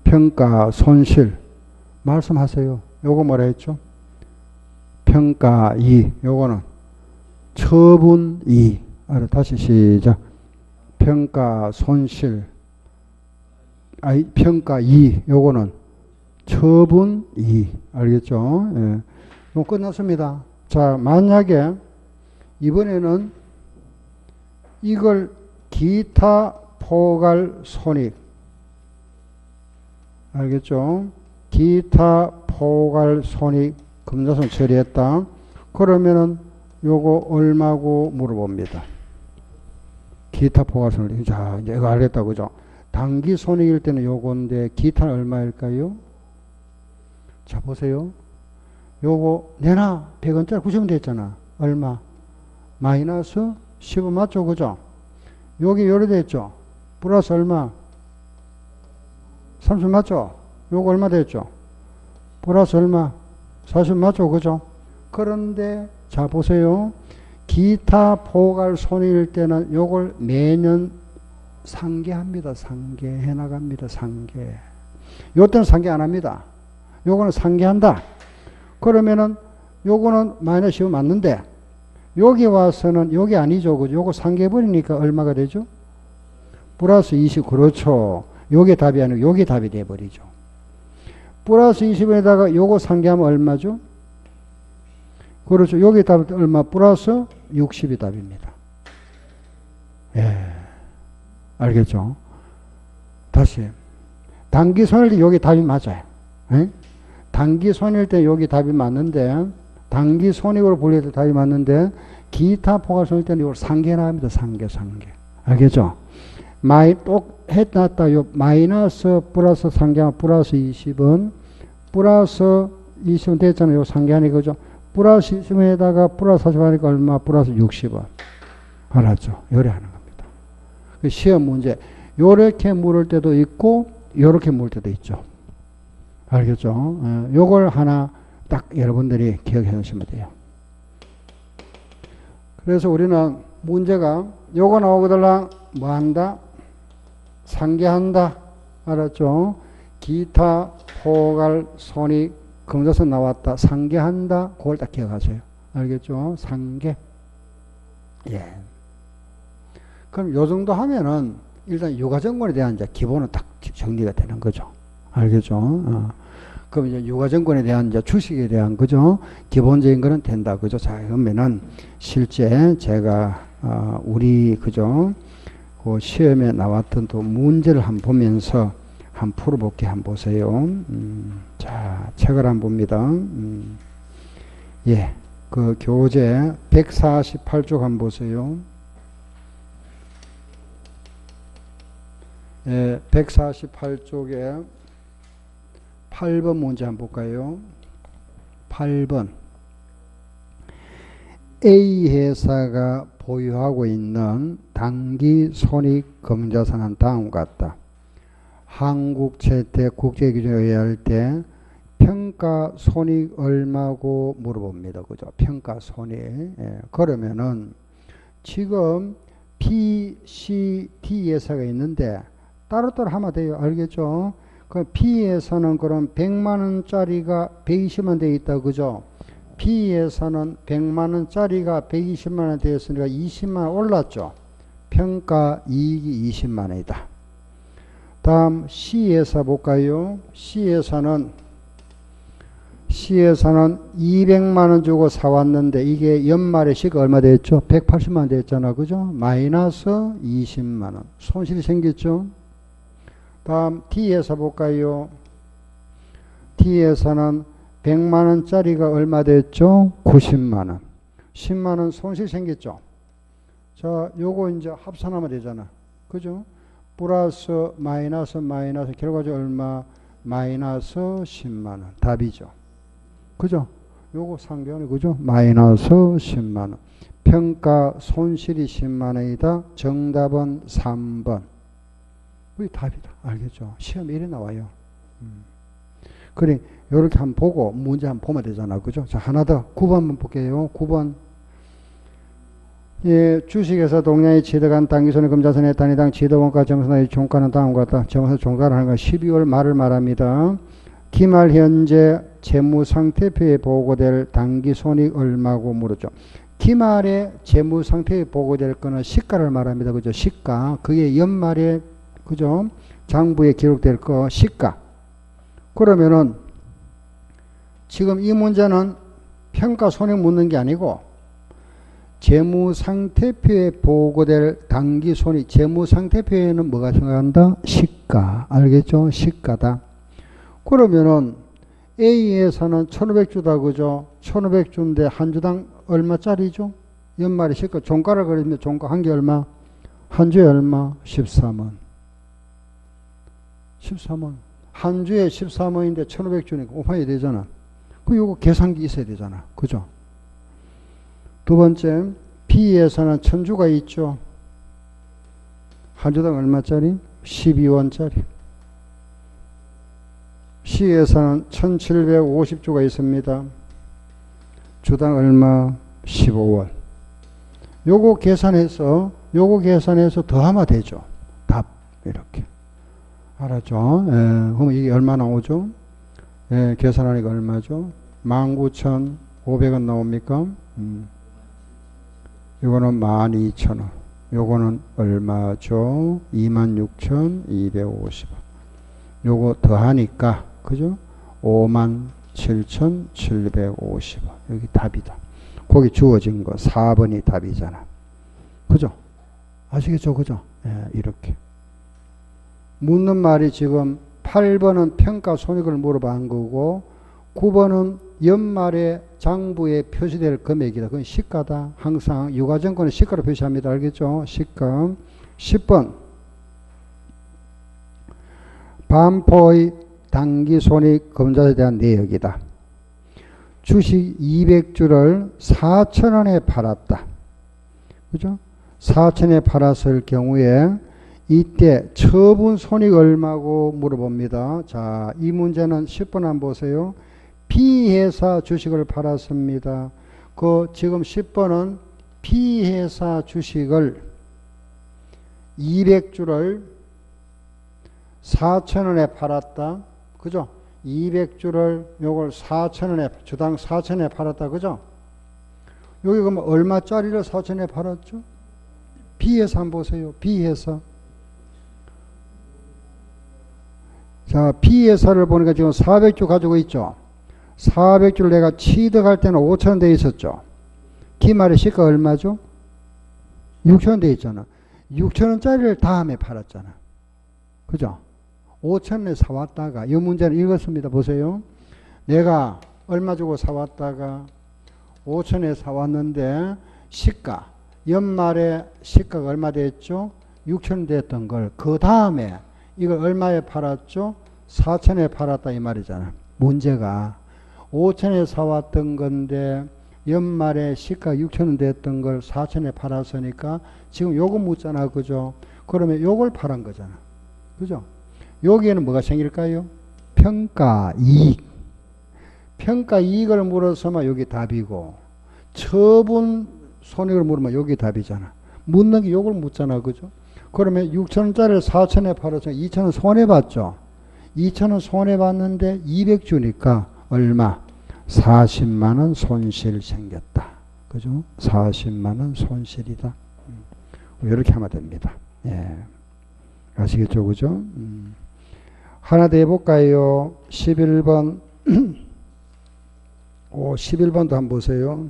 평가 손실. 말씀하세요. 요거 뭐라 했죠? 평가 이 요거는 처분 이 알아 다시 시작 평가 손실 아이 평가 이 요거는 처분 이 알겠죠? 예. 요 끝났습니다. 자 만약에 이번에는 이걸 기타 포괄 손익 알겠죠? 기타 포괄 손익 금자손 처리했다. 그러면은 요거 얼마고 물어봅니다. 기타 포괄 손익. 자, 이제 이거 알겠다. 그죠? 단기 손익일 때는 요건데 기타는 얼마일까요? 자, 보세요. 요거 내나 100원짜리 90원 됐잖아. 얼마? 마이너스 10원 맞죠? 그죠? 여기 요래 됐죠? 플러스 얼마? 30 맞죠? 요거 얼마 됐죠? 플러스 얼마? 40 맞죠? 그죠? 그런데 자 보세요. 기타 포괄 손익일 때는 요걸 매년 상계합니다. 상계해 나갑니다. 상계. 요때는 상계 안 합니다. 요거는 상계한다. 그러면은 요거는 마이너스 10 맞는데 여기 와서는 여기 아니죠. 그죠? 요거 상계해버리니까 얼마가 되죠? 플러스 20. 그렇죠. 요게 답이 아니고 요게 답이 돼 버리죠. 플러스 20에다가 요거 상계하면 얼마죠? 그렇죠. 여기 답 얼마? 플러스 60이 답입니다. 예. 알겠죠? 다시. 단기 손일 때 여기 답이 맞아요. 예? 단기 손일 때 여기 답이 맞는데, 단기 손익으로 불릴 때 답이 맞는데, 기타 포괄 손일 때는 이걸 상계 나갑니다. 상계, 상계. 알겠죠? 마이, 똑, 해놨다. 요, 마이너스, 플러스 상계하면 플러스 20은, 플러스 20은 됐잖아요. 요 상계하니, 그죠? 플러스 20에다가 플러스 40 하니까 얼마? 플러스 60원. 알았죠? 요래 하는 겁니다. 그 시험 문제. 요렇게 물을 때도 있고, 요렇게 물 때도 있죠. 알겠죠? 어, 요걸 하나 딱 여러분들이 기억해 놓으시면 돼요. 그래서 우리는 문제가 요거 나오거들랑 뭐 한다? 상계한다. 알았죠? 기타 포갈 손익 검사서 나왔다. 상계한다. 그걸 딱 기억하세요. 알겠죠? 상계. 예. 그럼 요 정도 하면은 일단 유가정권에 대한 이제 기본은 딱 정리가 되는 거죠. 알겠죠? 어. 그럼 이제 유가정권에 대한 이제 주식에 대한 그죠? 기본적인 거는 된다. 그죠? 자, 그러면은 실제 제가 어, 우리 그죠? 그 시험에 나왔던 또 문제를 한번 보면서 한번 풀어볼게 한번 보세요. 음, 자, 책을 한번 봅니다. 음, 예, 그 교재 148쪽 한번 보세요. 예, 148쪽에 8번 문제 한번 볼까요? 8번. A 회사가 보유하고 있는 단기 손익 검자산은 다음과 같다. 한국 채택 국제 기준에 의할 때 평가 손익 얼마고 물어봅니다. 그죠? 평가 손익. 예, 그러면은 지금 P, C, D 회사가 있는데 따로따로 하면 돼요. 알겠죠? 그 P에서는 그럼 100만 원짜리가 120만 돼 있다. 그죠? B에서는 100만 원짜리가 120만 원 되었으니까 20만 원 올랐죠. 평가 이익이 20만 원이다. 다음 C에서 볼까요? C에서는 C에서는 200만 원 주고 사왔는데 이게 연말에 시가 얼마 됐죠? 180만 원 됐잖아. 그죠? 마이너스 20만 원. 손실이 생겼죠? 다음 D에서 볼까요? D에서는 100만 원짜리가 얼마 됐죠? 90만 원. 10만 원 손실 생겼죠? 자, 요거 이제 합산하면 되잖아. 그죠? 플러스 마이너스 마이너스 결과적으로 얼마? 마이너스 10만 원. 답이죠. 그죠? 요거 상변이 그죠? 마이너스 10만 원. 평가 손실이 10만 원이다. 정답은 3번. 우리 답이다. 알겠죠? 시험에 이래 나와요. 음. 그래, 요렇게 한번 보고 문제 한번 보면 되잖아. 그죠? 자, 하나 더. 9번 한번 볼게요. 9번. 예, 주식에서 동량이 취득한 당기손의 금자산의 단위당 취득원가 정산의 종가는 다음과 같다. 정산 종가를 하는 건 12월 말을 말합니다. 기말 현재 재무상태표에 보고될 당기손익 얼마고 물었죠. 기말에 재무상태에 보고될 거는 시가를 말합니다. 그죠? 시가. 그게 연말에, 그죠? 장부에 기록될 거 시가. 그러면은 지금 이 문제는 평가 손익 묻는 게 아니고 재무상태표에 보고될 당기손익 재무상태표에는 뭐가 생각한다? 시가 알겠죠? 시가다 그러면은 A에서는 1500주다 그죠? 1500주인데 한 주당 얼마짜리죠? 연말에 시가 종가를 그리면 종가 한 개 얼마? 한 주에 얼마? 13원 13원 한 주에 13원인데 1500주니까 오판이 되잖아 그 요거 계산기 있어야 되잖아. 그죠? 두 번째, B에서는 천주가 있죠. 한 주당 얼마짜리? 12원짜리. C에서는 1750주가 있습니다. 주당 얼마? 15원. 요거 계산해서, 요거 계산해서 더하면 되죠. 답. 이렇게. 알았죠? 예, 그럼 이게 얼마 나오죠? 예, 계산하니까 얼마죠? 19,500원 나옵니까? 음. 이거는 12,000원. 요거는 얼마죠? 26,250원. 요거 더하니까, 그죠? 57,750원. 여기 답이다. 거기 주어진 거 4번이 답이잖아. 그죠? 아시겠죠? 그죠? 예, 이렇게. 묻는 말이 지금 8번은 평가 손익을 물어본 거고 9번은 연말에 장부에 표시될 금액이다. 그건 시가다. 항상 유가증권은 시가로 표시합니다. 알겠죠? 시가. 10번 반포의 단기 손익 검사에 대한 내역이다. 주식 200주를 4천원에 팔았다. 그죠? 4천에 팔았을 경우에 이때 처분 손익 얼마고 물어봅니다. 자, 이 문제는 10번 한번 보세요. B회사 주식을 팔았습니다. 그 지금 10번은 B회사 주식을 200주를 4천원에 팔았다. 그죠? 200주를 요걸 4천원에 주당 4천원에 팔았다. 그죠? 여기 그럼 얼마짜리를 4천원에 팔았죠? B에서 한번 보세요. B에서 자, B회사를 보니까 지금 400주 가지고 있죠. 400주를 내가 취득할 때는 5천원 돼 있었죠. 기말의 시가 얼마죠? 6천원 돼 있잖아. 6천 원짜리를 다음에 팔았잖아. 그죠? 5천원에 사왔다가, 이 문제는 읽었습니다. 보세요. 내가 얼마 주고 사왔다가 5천원에 사왔는데, 시가, 연말에 시가가 얼마 됐죠? 6천원 됐던 걸, 그 다음에 이걸 얼마에 팔았죠? 4천에 팔았다 이 말이잖아. 문제가 5천에 사왔던 건데 연말에 시가 6천원 됐던 걸 4천에 팔았으니까 지금 요거 묻잖아. 그죠? 그러면 요걸 팔은 거잖아. 그죠? 여기에는 뭐가 생길까요? 평가 이익. 평가 이익을 물었으면 여기 답이고 처분 손익을 물으면 여기 답이잖아. 묻는 게 요걸 묻잖아. 그죠? 그러면 6천원짜리를 4천에 팔아서 2천원 손해봤죠. 2천원 손해봤는데 200 주니까 얼마? 40만원 손실 생겼다. 그죠? 40만원 손실이다. 이렇게 음. 하면 됩니다. 예. 아시겠죠? 그죠? 음. 하나 더 해볼까요? 11번. 오, 11번도 한번 보세요.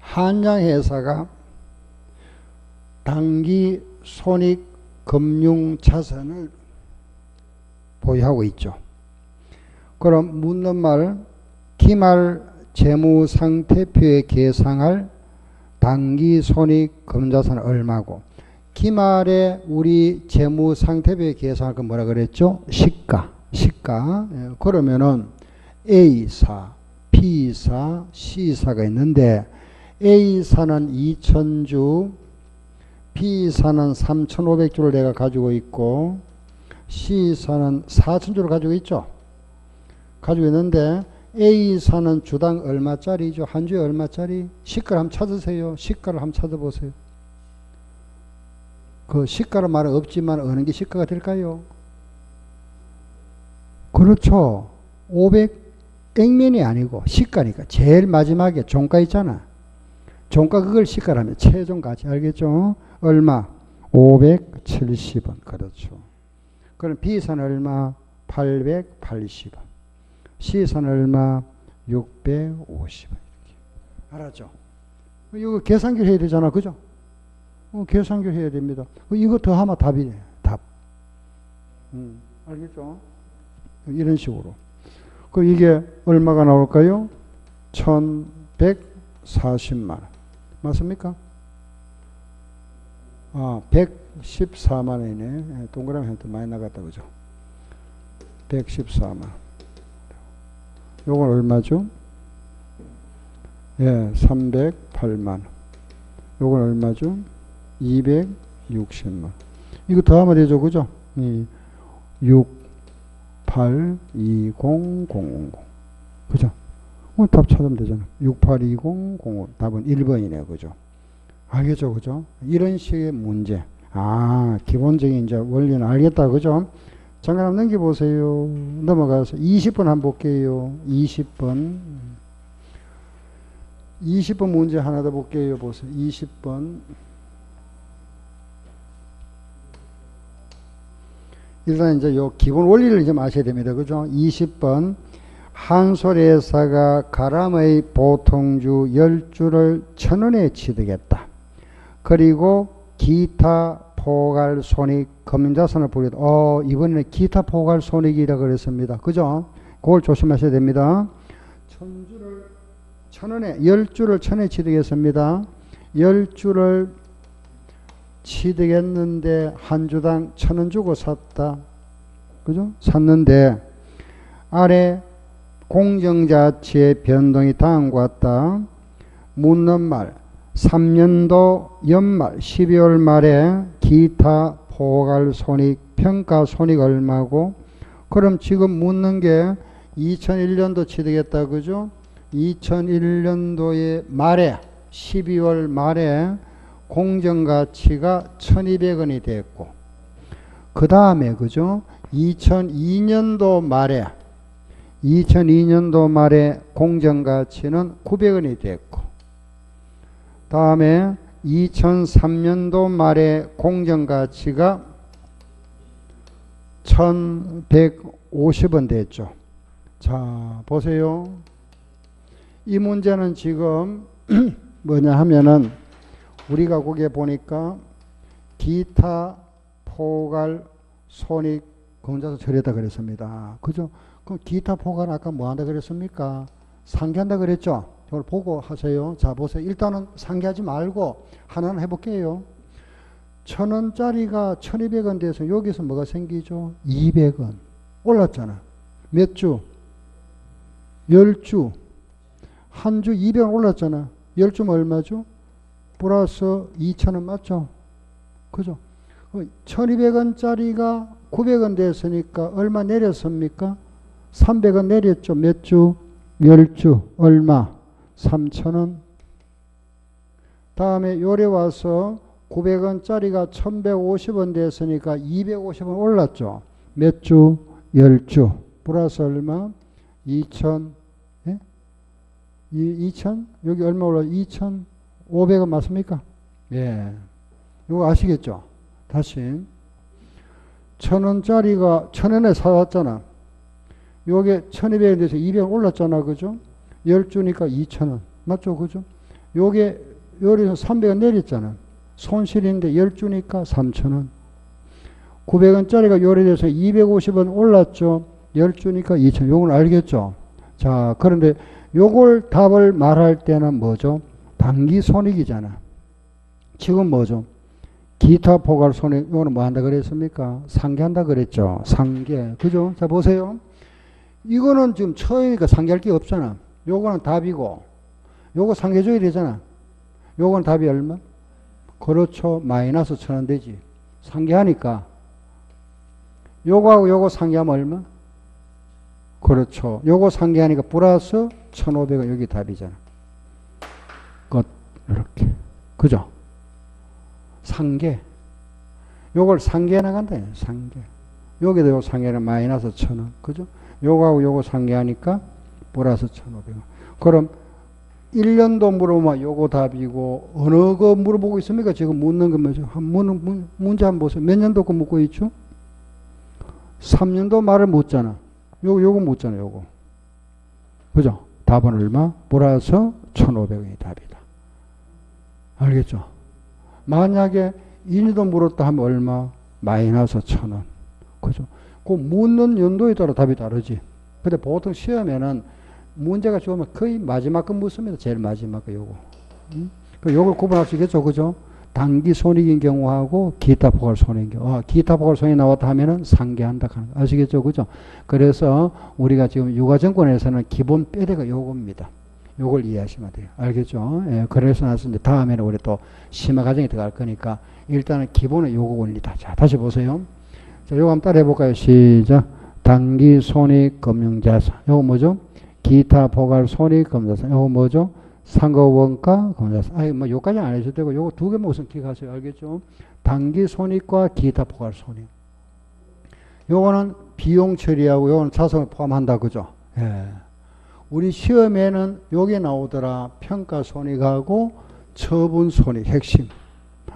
한양회사가 단기 손익 금융 자산을 보유하고 있죠. 그럼 묻는 말 기말 재무 상태표에 계상할 단기 손익 금자산 얼마고 기말에 우리 재무 상태표에 계상할 건 뭐라 그랬죠? 시가. 시가. 예, 그러면은 A사, B사, C사가 있는데 A사는 2000주 B사는 3,500주를 내가 가지고 있고 C사는 4,000주를 가지고 있죠. 가지고 있는데 A사는 주당 얼마짜리죠? 한 주에 얼마짜리? 시가를 한번 찾으세요. 시가를 한번 찾아보세요. 그 시가는 말은 없지만 어느 게 시가가 될까요? 그렇죠. 500 액면이 아니고 시가니까 제일 마지막에 종가 있잖아. 종가 그걸 시가라면 최종 가치 알겠죠? 얼마? 570원. 그렇죠. 그럼 B선 얼마? 880원. C선 얼마? 650원. 알았죠? 이거 계산기를 해야 되잖아. 그죠? 어, 계산기를 해야 됩니다. 어, 이거 더 하면 답이네. 답. 음, 알겠죠? 이런 식으로. 그 이게 얼마가 나올까요? 1140만 원. 맞습니까? 아, 114만 원이네. 예, 동그라미 한테 많이 나갔다 그죠? 114만. 요건 얼마죠? 예, 308만. 요건 얼마죠? 260만. 이거 더하면 되죠, 그죠? 이 6, 8, 2, 0, 0, 0. 그죠? 어, 답 찾으면 되잖아. 682005. 답은 1번이네요. 그죠? 알겠죠? 그죠? 이런 식의 문제. 아, 기본적인 이제 원리는 알겠다. 그죠? 잠깐 넘겨보세요. 넘어가서 20번 한번 볼게요. 20번. 20번 문제 하나 더 볼게요. 보세요. 20번. 일단 이제 요 기본 원리를 좀 아셔야 됩니다. 그죠? 20번. 한솔회사가 가람의 보통주 10주를 천원에 취득했다. 그리고 기타 포괄 손익 금자산을 부리다. 어, 이번에는 기타 포괄 손익이라 그랬습니다. 그죠? 그걸 조심하셔야 됩니다. 천 주를 천 원에, 10주를 천에 취득했습니다. 10주를 취득했는데 한 주당 천 원 주고 샀다. 그죠? 샀는데 아래 공정자치의 변동이 다음과 같다. 묻는 말 3년도 연말 12월 말에 기타 포괄 손익 평가 손익 얼마고 그럼 지금 묻는 게 2001년도 취득했다 그죠? 2001년도의 말에 12월 말에 공정가치가 1200원이 됐고 그 다음에 그죠? 2002년도 말에 2002년도 말에 공정가치는 900원이 됐고 다음에 2003년도 말에 공정가치가 1150원 됐죠. 자, 보세요. 이 문제는 지금 뭐냐 하면은 우리가 거기에 보니까 기타 포괄 손익 검자서 처리했다 그랬습니다. 그죠? 그 기타 포괄 아까 뭐 한다 그랬습니까? 상기한다 그랬죠? 이걸 보고 하세요. 자, 보세요. 일단은 상기하지 말고 하나는 해볼게요. 천 원짜리가 천이백 원 돼서 여기서 뭐가 생기죠? 200원. 올랐잖아. 몇 주? 열 주. 한주 200원 올랐잖아. 열 주면 얼마죠? 플러스 2천원 맞죠? 그죠? 1200원짜리가 900원 됐으니까 얼마 내렸습니까? 300원 내렸죠. 몇 주? 10주. 얼마? 3천원. 다음에 요래 와서 900원짜리가 1150원 됐으니까 250원 올랐죠. 몇 주? 10주. 플러스 얼마? 2천. 예? 2천? 여기 얼마 올라? 2,500원 맞습니까? 예. 이거 아시겠죠? 다시. 천 원짜리가 천 원에 사왔잖아. 요게 천이백 원 돼서 이백 원 올랐잖아. 그죠? 열 주니까 이천 원. 맞죠? 그죠? 요게 요리서 삼백 원 내렸잖아. 손실인데 열 주니까 삼천 원. 구백 원짜리가 요리돼서 이백오십 원 올랐죠. 열 주니까 이천 원. 요건 알겠죠? 자, 그런데 요걸 답을 말할 때는 뭐죠? 단기 손익이잖아. 지금 뭐죠? 기타 포괄 손익, 이거는 뭐 한다 그랬습니까? 상계한다 그랬죠. 상계. 그죠? 자, 보세요. 이거는 지금 처음이니까 상계할 게 없잖아. 요거는 답이고, 요거 상계줘야 되잖아. 요건 답이 얼마? 그렇죠. 마이너스 천원 되지. 상계하니까. 요거하고 요거 상계하면 얼마? 그렇죠. 요거 상계하니까 플러스 1,500원 여기 답이잖아. 끝. 이렇게. 그죠? 상계. 요걸 상계해 나간다. 상계. 여기도 요 상계는 마이너스 1,000원. 그죠? 요거하고 요거 상계하니까 플러스 1,500원. 그럼 1년도 물어보면 요거 답이고 어느 거 물어보고 있습니까? 지금 묻는 거 뭐죠? 한 문, 문제 한번 보세요. 몇 년도 거 묻고 있죠? 3년도 말을 묻잖아. 요거 요거 묻잖아. 요거. 그죠? 답은 얼마? 플러스 1,500원이 답이다. 알겠죠? 만약에 2년도 물었다 하면 얼마? 마이너스 1,000원. 그죠? 그 묻는 연도에 따라 답이 다르지. 근데 보통 시험에는 문제가 좋으면 거의 마지막 거 묻습니다. 제일 마지막 거 요거. 응? 그 요걸 구분할 수 있겠죠. 그죠? 단기 손익인 경우하고 기타 포괄 손익인 경우. 아, 기타 포괄 손익 나왔다 하면은 상계한다 하는 거. 아시겠죠? 그죠? 그래서 우리가 지금 유가증권에서는 기본 뼈대가 요겁니다. 요걸 이해하시면 돼요. 알겠죠? 예, 그래서 나왔는데 다음에는 우리 또 심화 과정에 들어갈 거니까 일단은 기본은 요거 원리다. 자, 다시 보세요. 자, 요거 한번 따라 해 볼까요? 시작. 단기 손익 금융자산. 요거 뭐죠? 기타 포괄 손익 금융자산. 요거 뭐죠? 상거 원가 금융자산. 아니, 뭐 요까지 안 해도 되고 요거 두 개만 우선 기억하세요. 알겠죠? 단기 손익과 기타 포괄 손익. 요거는 비용 처리하고 요거는 자산을 포함한다. 그죠? 예. 우리 시험에는 요게 나오더라. 평가 손익하고 처분 손익 핵심.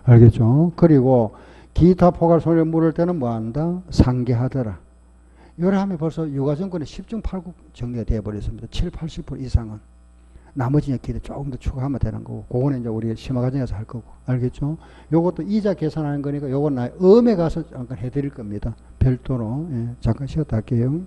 알겠죠? 그리고 기타 포괄 손익 물을 때는 뭐 한다? 상계하더라. 요래 하면 벌써 유가증권의 10중 8구 정리가 되어버렸습니다. 7, 80% 이상은. 나머지 이제 기대 조금 더 추가하면 되는 거고, 그거는 이제 우리 심화 과정에서 할 거고, 알겠죠? 요것도 이자 계산하는 거니까 요건 나 음에 가서 잠깐 해드릴 겁니다. 별도로. 예, 잠깐 쉬었다 할게요.